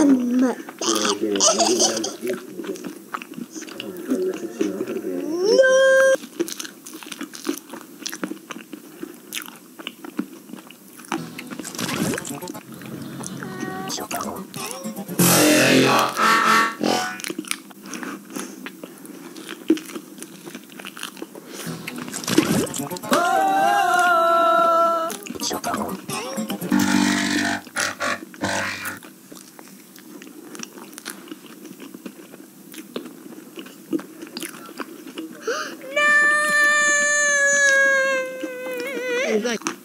甘い。Oh! Exactly.